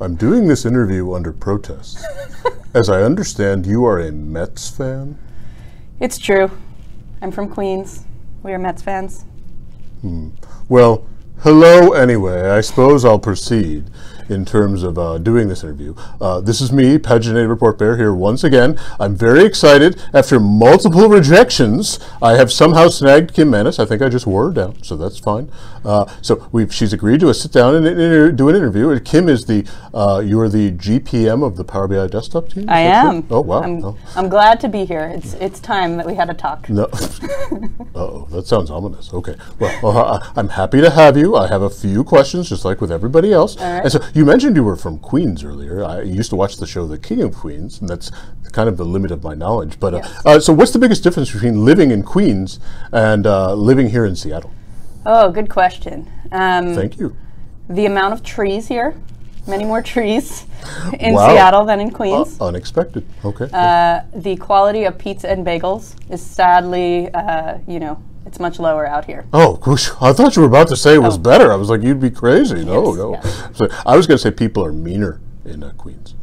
I'm doing this interview under protest. As I understand, you are a Mets fan? It's true. I'm from Queens. We are Mets fans. Hmm. Well, hello anyway. I suppose I'll proceed in terms of uh, doing this interview. Uh, this is me, Paginated Report Bear, here once again. I'm very excited. After multiple rejections, I have somehow snagged Kim Manis. I think I just wore her down, so that's fine. Uh, so we've, she's agreed to a sit down and inter- do an interview. And Kim is the, uh, you are the GPM of the Power BI desktop team? I am. Oh, wow. I'm, Oh. I'm glad to be here. It's it's time that we had a talk. No. oh, that sounds ominous. Okay. Well, uh, I'm happy to have you. I have a few questions, just like with everybody else. right. And so you mentioned you were from Queens earlier. I used to watch the show The King of Queens, and that's kind of the limit of my knowledge. But uh, Yes. uh, so, what's the biggest difference between living in Queens and uh, living here in Seattle? Oh, good question. Um, Thank you. the amount of trees here, many more trees in Wow. Seattle than in Uh, Queens. unexpected. Okay. Uh, the quality of pizza and bagels is sadly, uh, you know, it's much lower out here. Oh, gosh, I thought you were about to say it was better. I was like, you'd be crazy. No, Oh. Yes, no. yeah. So I was going to say people are meaner in uh, Queens.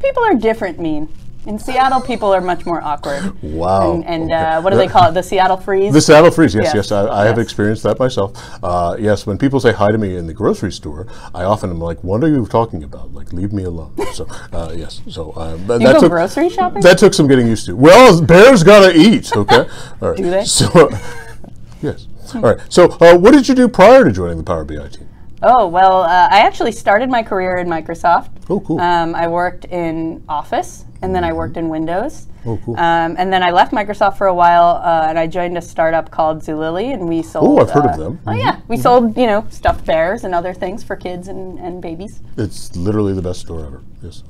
People are different mean. In Seattle, people are much more awkward. Wow. And, and Okay. uh, what do they call it? The Seattle freeze? The Seattle freeze, yes, Yes, yes, I, I have experienced that myself. Uh, yes, when people say hi to me in the grocery store, I often am like, "What are you talking about? Like, leave me alone." So, uh, yes, so uh, but you that go took grocery shopping? that took some getting used to. Well, bears gotta eat, okay? All right. Do they? So, yes. All right. So, uh, what did you do prior to joining the Power BI team? Oh, well, uh, I actually started my career in Microsoft. Oh, cool. Um, I worked in Office, and then I worked in Windows. Oh, cool. Um, and then I left Microsoft for a while, uh, and I joined a startup called Zulily, and we sold. Oh, I've heard of uh, them. Oh yeah, we sold you know stuffed bears and other things for kids and, and babies. It's literally the best store ever. Yes.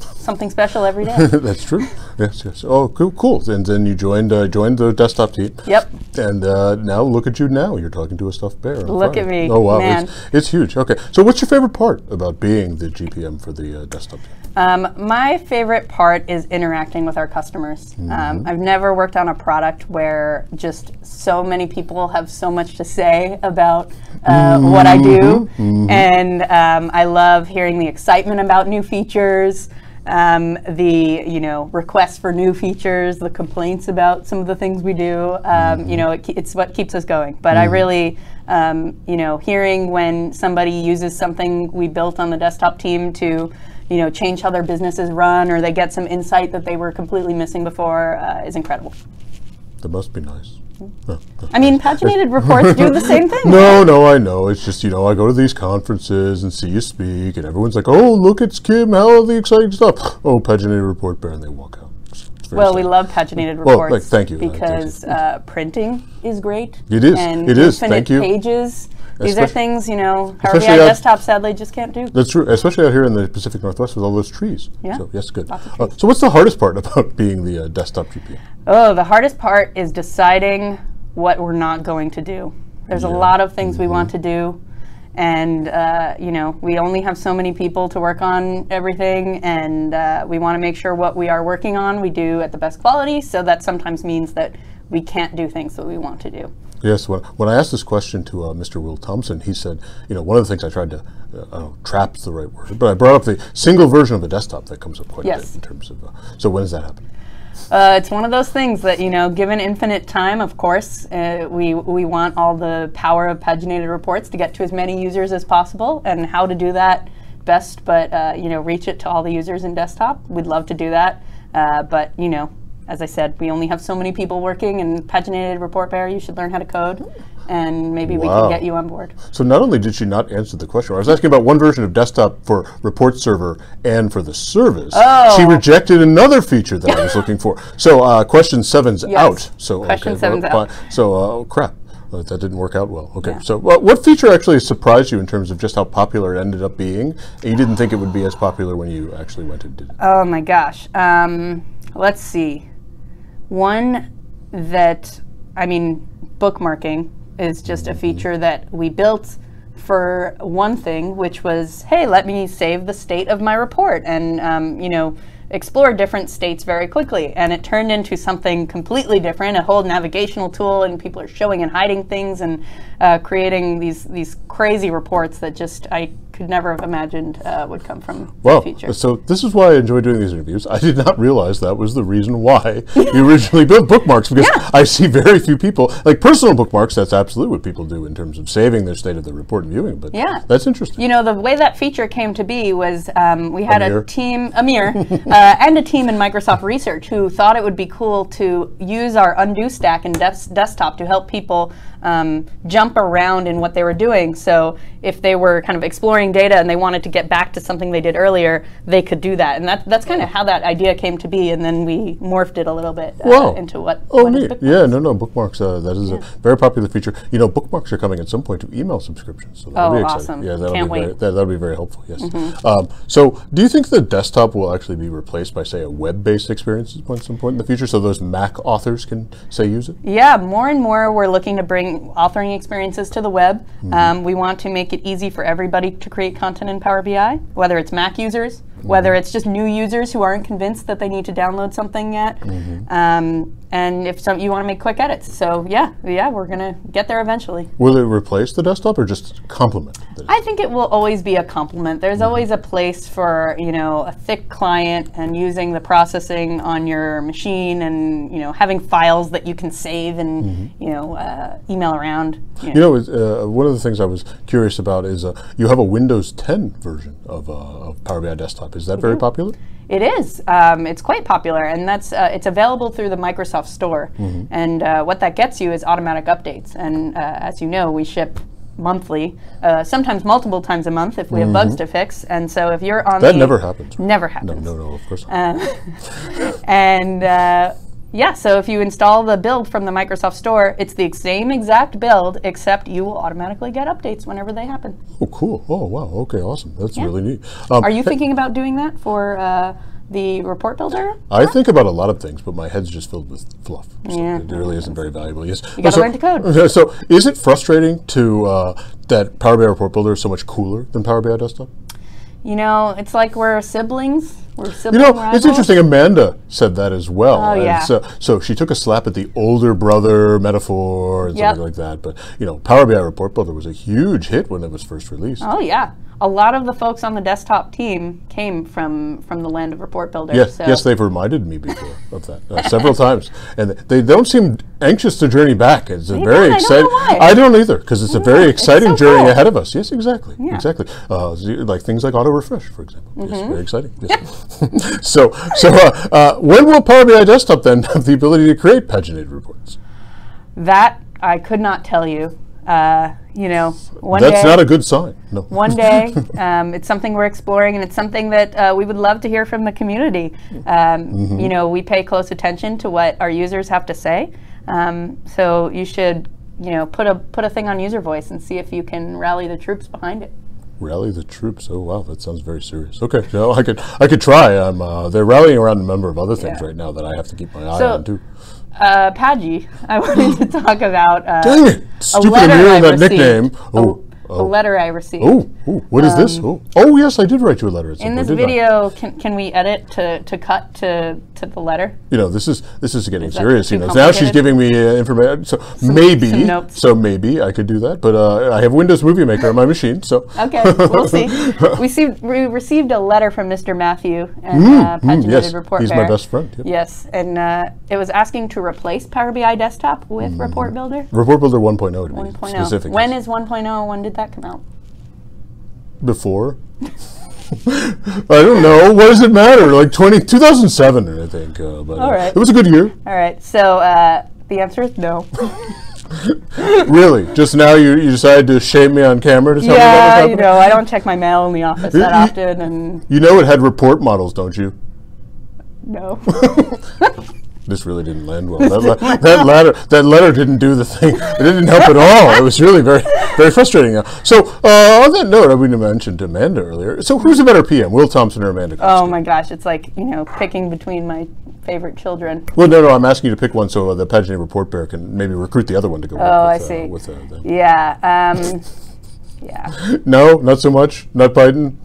Something special every day. That's true. Yes, yes. Oh, cool, cool. And then you joined uh, joined the desktop team. Yep. And uh, now look at you now. You're talking to a stuffed bear. Look at me, Oh wow, man. It's, it's huge. Okay. So what's your favorite part about being the GPM for the uh, desktop team? Um, my favorite part is interacting with our customers. Mm-hmm. Um, I've never worked on a product where just so many people have so much to say about uh, what I do. Mm-hmm. And um, I love hearing the excitement about new features. Um, the you know requests for new features, the complaints about some of the things we do, um, Mm-hmm. you know, it, it's what keeps us going. But I really, um, you know, hearing when somebody uses something we built on the desktop team to, you know, change how their businesses run, or they get some insight that they were completely missing before, uh, is incredible. That must be nice. I mean, paginated reports do the same thing. No, no, I know. It's just you know I go to these conferences and see you speak, and everyone's like, "Oh, look, it's Kim! How are the exciting stuff?" Oh, paginated report bear, and they walk out. It's- it's very Well, we love paginated Well, reports. like, thank you. Uh, thank you. Because uh, printing is great. It is. And It is. Infinite Thank you. pages. These are things, you know, BI desktop sadly just can't do. That's true, especially out here in the Pacific Northwest with all those trees. Yeah. So yes, good. Uh, so what's the hardest part about being the uh, desktop GPM? Oh, the hardest part is deciding what we're not going to do. There's a lot of things we want to do, and uh, you know we only have so many people to work on everything, and uh, we want to make sure what we are working on we do at the best quality. So that sometimes means that we can't do things that we want to do. Yes, when, when I asked this question to uh, Mr. Will Thompson, he said, you know, one of the things I tried to, uh, I don't know, trap's the right word, but I brought up the single version of the desktop that comes up quite a Yes. bit in terms of, uh, so when does that happen? Uh, it's one of those things that you know, given infinite time, of course, uh, we we want all the power of paginated reports to get to as many users as possible, and how to do that best, but uh, you know, reach it to all the users in desktop. We'd love to do that, uh, but you know, as I said, we only have so many people working, and paginated report bearer, you should learn how to code, and maybe we can get you on board. So not only did she not answer the question, I was asking about one version of desktop for report server and for the service. Oh. She rejected another feature that I was looking for. So uh, question seven's Yes. out. So Question okay, seven's well, out. So uh, oh, crap. Uh, that didn't work out well. Okay, Yeah. so uh, what feature actually surprised you in terms of just how popular it ended up being? And you didn't think it would be as popular when you actually went and did it. Oh my gosh. Um, let's see. One that, I mean, bookmarking is just a feature that we built for one thing, which was, hey, let me save the state of my report and, um, you know, explore different states very quickly. And it turned into something completely different, a whole navigational tool, and people are showing and hiding things and uh, creating these these crazy reports that just I could never have imagined uh, would come from Well, the feature. so this is why I enjoy doing these interviews. I did not realize that was the reason why you originally built bookmarks because Yeah. I see very few people like personal bookmarks. That's absolutely what people do in terms of saving their state of the report and viewing. But Yeah. that's interesting. You know, the way that feature came to be was um, we had Amir. a team, Amir, uh, and a team in Microsoft Research who thought it would be cool to use our undo stack in des- desktop to help people um, jump around in what they were doing. So if they were kind of exploring data and they wanted to get back to something they did earlier, they could do that. And that, that's kind of how that idea came to be. And then we morphed it a little bit uh, into what, Oh, what neat. Yeah, no, no, bookmarks. Uh, that is a very popular feature. You know, bookmarks are coming at some point to email subscriptions. So that'll Oh, be exciting. awesome. Yeah, that'll Can't be very, wait. Mm-hmm. that, that'll be very helpful. Yes. Um, so, do you think the desktop will actually be replaced by, say, a web-based experience at some point in the future, so those Mac authors can say use it? Yeah, more and more we're looking to bring authoring experiences to the web. Um, we want to make it easy for everybody to create content in Power BI, whether it's Mac users, whether it's just new users who aren't convinced that they need to download something yet, um, and if some you want to make quick edits. So yeah, yeah, we're gonna get there eventually. Will it replace the desktop or just complement? I think it will always be a complement. There's always a place for you know a thick client and using the processing on your machine and you know having files that you can save and you know uh, email around. You know. You know, uh, one of the things I was curious about is uh, you have a Windows 10 version of, uh, of Power BI Desktop. Is that very popular? It is. Um, it's quite popular, and that's uh, it's available through the Microsoft Store. And uh, what that gets you is automatic updates. And uh, as you know, we ship monthly, uh, sometimes multiple times a month if we have bugs to fix. And so if you're on That never happens. never happens. no, no, no. of course not. And uh, yeah, so if you install the build from the Microsoft Store, it's the same exact build, except you will automatically get updates whenever they happen. oh, cool. Oh, wow. Okay, awesome. That's really neat. Um, Are you thinking about doing that for uh, the report builder? I think about a lot of things, but my head's just filled with fluff. So Yeah. it really isn't very valuable. Yes. You gotta learn to code. So, is it frustrating to uh, that Power BI Report Builder is so much cooler than Power BI Desktop? You know, it's like we're siblings. We're You know, rivals. it's interesting. Amanda said that as well. Oh, yeah. So, so she took a slap at the older brother metaphor and Yep. something like that. But you know, Power BI Report Builder was a huge hit when it was first released. Oh yeah, a lot of the folks on the desktop team came from from the land of report builder. Yes, so. yes, they've reminded me before of that uh, several times, and they don't seem anxious to journey back. It's a They very don't, I don't know exciting. I don't either, because it's a very exciting so journey cool. ahead of us. Yes, exactly, Yeah. exactly. Uh, like things like auto refresh, for example. Mm-hmm. Yes, very exciting. Yes. so, so uh, uh, when will Power BI Desktop then have the ability to create paginated reports? that I could not tell you. Uh, you know, one That's day. not a good sign. No. one day, um, it's something we're exploring, and it's something that uh, we would love to hear from the community. Um, Mm-hmm. You know, we pay close attention to what our users have to say, um, so you should, you know, put a put a thing on UserVoice and see if you can rally the troops behind it. Rally the troops. Oh wow, that sounds very serious. Okay, no, I could I could try. Um, uh, they're rallying around a number of other things Yeah. right now that I have to keep my eye So- on too. Uh, Paggy, I wanted to talk about uh, Dang it! a Stupid letter I that received. nickname. A- Oh, a, letter I received. oh, oh, what is this? Oh, oh, yes, I did write you a letter. In this I? video, can, can we edit to, to cut to, to the letter? you know, this is this is getting that serious. You know, now she's giving me uh, information. So maybe, some so maybe I could do that. But uh, I have Windows Movie Maker on my machine, so Okay, we'll see. We, see. we received a letter from Mr. Matthew and uh, Mm, yes, Report he's my best friend. yep. Yes, and uh, it was asking to replace Power BI Desktop with Mm-hmm. Report Builder Report Builder 1.0 to be 1.0. specific. When is 1.0? When did that come out? before? I don't know. What does it matter? Like 20, 2007, I think. Uh, but uh, it was a good year. All right, so uh, the answer is no. Really? Just now you, you decided to shame me on camera to tell me that was yeah, happening? you know, I don't check my mail in the office that often, and You know it had report models, don't you? no. This really didn't land well. That, le- that letter, that letter didn't do the thing. It didn't help at all. It was really very, very frustrating. Uh, So, uh, on that note, we mentioned Amanda earlier. So, who's a better PM, Will Thompson or Amanda? Oh my gosh, it's like you know picking between my favorite children. Well, no, no. I'm asking you to pick one so uh, the paginated report bear can maybe recruit the other one to go. Oh, with, I see. Uh, with, uh, Yeah, um, yeah. No, not so much. Not Biden.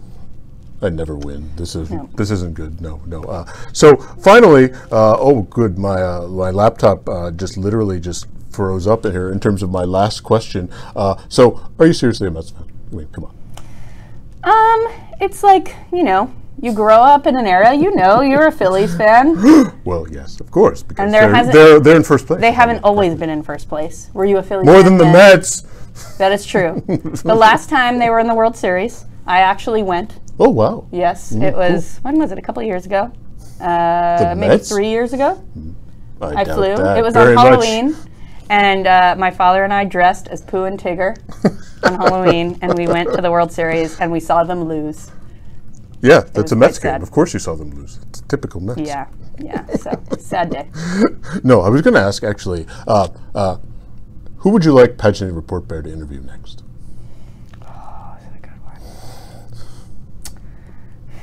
I never win. This is this isn't good. No, no. Uh, so finally, uh, oh, good. My uh, my laptop uh, just literally just froze up in here in terms of my last question. Uh, so, are you seriously a Mets fan? I mean, come on. Um, it's like you know, you grow up in an era. You know, you're a Phillies fan. Well, yes, of course, because And there they're, hasn't- they're they're in first place. They haven't always been in first place. Were you a Phillies more than the? Mets. That is true. the last time they were in the World Series, I actually went. Oh wow. Yes, it was. When was it? A couple of years ago. Uh, maybe Mets? three years ago. I doubt flew. that It was very on much. Halloween, and uh, my father and I dressed as Pooh and Tigger on Halloween, and we went to the World Series and we saw them lose. Yeah, that's a Mets game. sad. Of course, you saw them lose. It's typical Mets. Yeah, yeah. So sad day. No, I was going to ask actually. Uh, uh, who would you like Paginated Report Bear to interview next?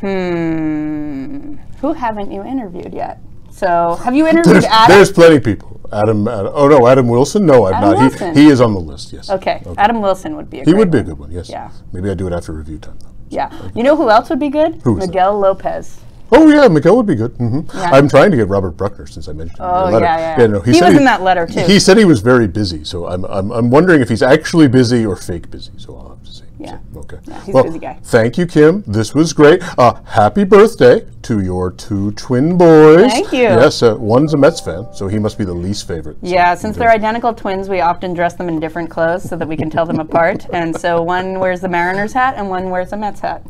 Hmm. Who haven't you interviewed yet? So have you interviewed There's, Adam? there's plenty of people. Adam, Adam. Oh no, Adam Wilson. No, I've Adam not. Wilson. He, he is on the list. Yes. Okay, Adam Wilson would be a He would be a good one. Yes. Yeah. Maybe I do it after review time. Though. Yeah. You know who else would be good? Who is that? Miguel Lopez. Oh yeah, Miguel would be good. hmm Yeah. I'm trying to get Robert Bruckner since I mentioned him in Oh, letter. yeah, yeah. no, He said was in that letter, too. He said he was very busy, so I'm, I'm, I'm wondering if he's actually busy or fake busy. So I'll have to see. Yeah. So, okay. he's a well, busy guy. Thank you, Kim. This was great. Uh, happy birthday to your two twin boys. Thank you. Yes, uh, one's a Mets fan, so he must be the least favorite. So, Yeah, since they're identical twins, we often dress them in different clothes so that we can tell them apart. And so one wears the Mariners hat and one wears a Mets hat.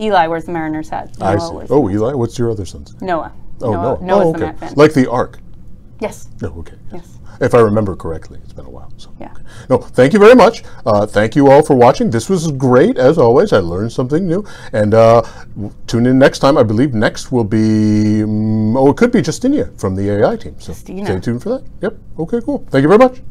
Eli wears the Mariners hat. I see. Oh, Eli, what's your other son's? Noah. Oh, Noah. no. Noah's oh, the okay. Met fan. Like the Ark. yes. No, okay. Yes. If I remember correctly, it's been a while. So. Yeah. okay. No, thank you very much. Uh, thank you all for watching. This was great as always. I learned something new. And uh, tune in next time. I believe next will be um, oh, it could be Justinia from the AI team. So Justina. stay tuned for that. Yep. Okay. Cool. Thank you very much.